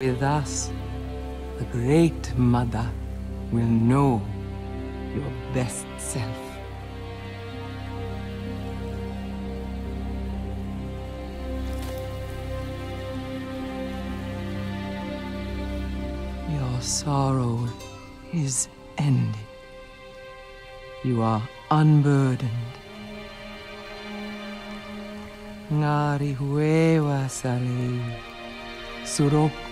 With us, the Great Mother will know your best self. Your sorrow is ended. You are unburdened. Ngari huewa. Suroko